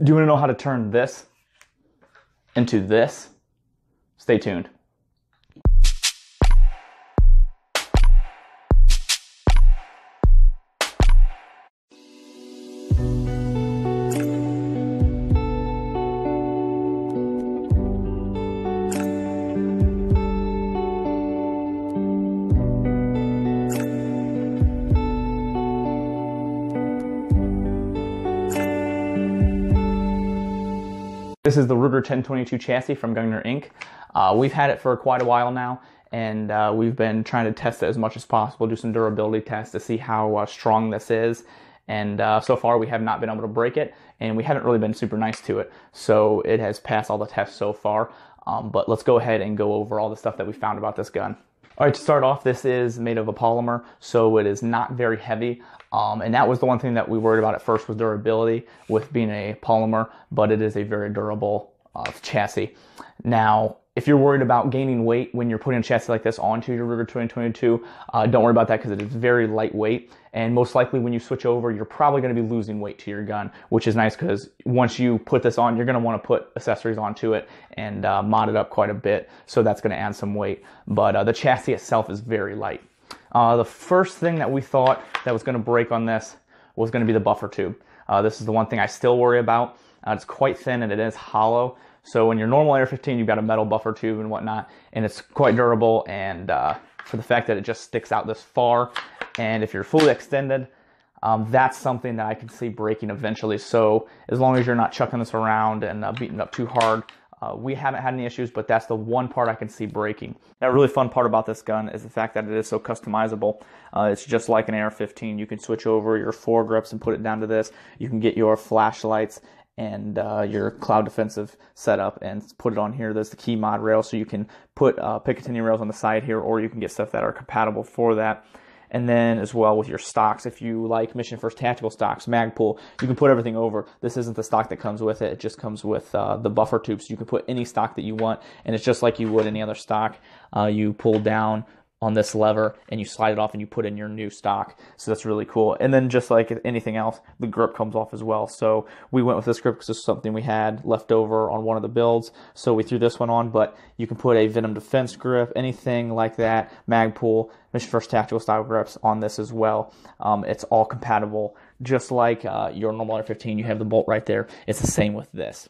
Do you want to know how to turn this into this? Stay tuned. This is the Ruger 1022 chassis from Gungner Inc. Uh, we've had it for quite a while now, and uh, we've been trying to test it as much as possible, do some durability tests to see how uh, strong this is. And uh, so far, we have not been able to break it, and we haven't really been super nice to it. So it has passed all the tests so far. Um, but let's go ahead and go over all the stuff that we found about this gun. All right, to start off, this is made of a polymer, so it is not very heavy. Um, and that was the one thing that we worried about at first was durability with being a polymer, but it is a very durable uh, chassis. Now, if you're worried about gaining weight when you're putting a chassis like this onto your Ruger 2022, uh, don't worry about that because it is very lightweight. And most likely when you switch over, you're probably going to be losing weight to your gun, which is nice because once you put this on, you're going to want to put accessories onto it and uh, mod it up quite a bit. So that's going to add some weight. But uh, the chassis itself is very light. Uh, the first thing that we thought that was going to break on this was going to be the buffer tube. Uh, this is the one thing I still worry about. Uh, it's quite thin and it is hollow. So in your normal AR-15, you've got a metal buffer tube and whatnot, and it's quite durable. And uh, for the fact that it just sticks out this far, and if you're fully extended, um, that's something that I can see breaking eventually. So as long as you're not chucking this around and uh, beating up too hard, uh, we haven't had any issues, but that's the one part I can see breaking. Now, a really fun part about this gun is the fact that it is so customizable. Uh, it's just like an AR-15. You can switch over your foregrips and put it down to this. You can get your flashlights and uh, your cloud defensive setup and put it on here. There's the key mod rail, so you can put uh, Picatinny rails on the side here, or you can get stuff that are compatible for that. And then as well with your stocks, if you like Mission First Tactical stocks, Magpul, you can put everything over. This isn't the stock that comes with it. It just comes with uh, the buffer tubes. So you can put any stock that you want, and it's just like you would any other stock. Uh, you pull down on this lever and you slide it off and you put in your new stock. So that's really cool. And then just like anything else, the grip comes off as well. So we went with this grip because it's something we had left over on one of the builds. So we threw this one on, but you can put a Venom Defense grip, anything like that, Magpul, Mission First Tactical style grips on this as well. Um, it's all compatible. Just like uh, your normal AR-15, you have the bolt right there. It's the same with this.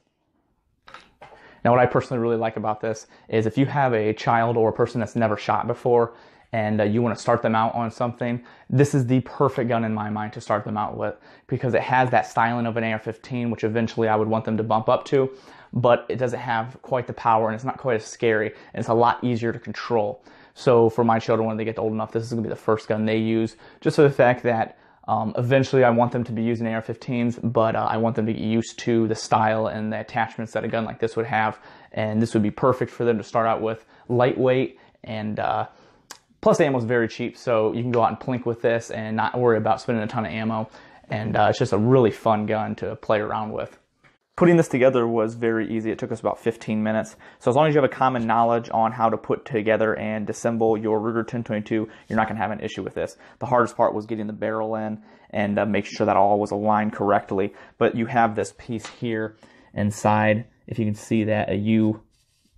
Now, what I personally really like about this is if you have a child or a person that's never shot before and uh, you want to start them out on something, this is the perfect gun in my mind to start them out with because it has that styling of an AR-15, which eventually I would want them to bump up to, but it doesn't have quite the power and it's not quite as scary and it's a lot easier to control. So for my children, when they get old enough, this is going to be the first gun they use, just for the fact that um, eventually, I want them to be using AR-15s, but uh, I want them to get used to the style and the attachments that a gun like this would have, and this would be perfect for them to start out with. Lightweight and uh, plus ammo is very cheap, so you can go out and plink with this and not worry about spending a ton of ammo. And uh, it's just a really fun gun to play around with. Putting this together was very easy. It took us about 15 minutes. So as long as you have a common knowledge on how to put together and disassemble your Ruger 1022, you're not going to have an issue with this. The hardest part was getting the barrel in and uh, making sure that all was aligned correctly. But you have this piece here inside, if you can see that, a U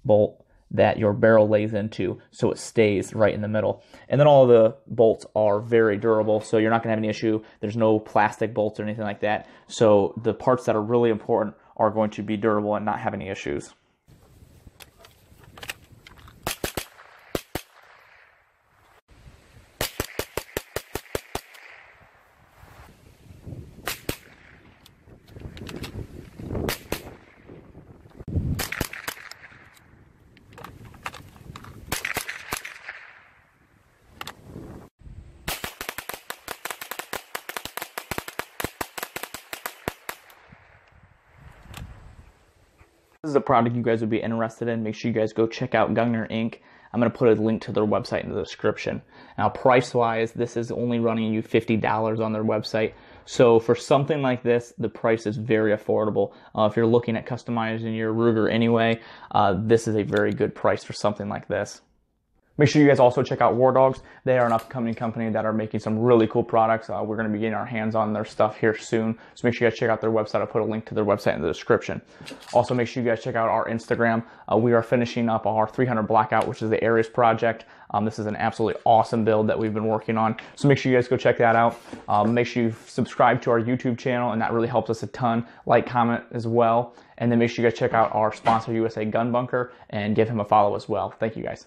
bolt that your barrel lays into so it stays right in the middle. And then all the bolts are very durable, so you're not going to have any issue. There's no plastic bolts or anything like that. So the parts that are really important are going to be durable and not have any issues. This is a product you guys would be interested in, make sure you guys go check out Gungner Inc. I'm going to put a link to their website in the description. Now, price wise, this is only running you $50 on their website. So, for something like this, the price is very affordable. Uh, if you're looking at customizing your Ruger anyway, uh, this is a very good price for something like this. Make sure you guys also check out War Dogs. They are an upcoming company that are making some really cool products. Uh, we're going to be getting our hands on their stuff here soon. So make sure you guys check out their website. I'll put a link to their website in the description. Also, make sure you guys check out our Instagram. Uh, we are finishing up our 300 Blackout, which is the Ares project. Um, this is an absolutely awesome build that we've been working on. So make sure you guys go check that out. Um, make sure you subscribe to our YouTube channel, and that really helps us a ton. Like, comment as well. And then make sure you guys check out our sponsor, USA Gun Bunker, and give him a follow as well. Thank you guys.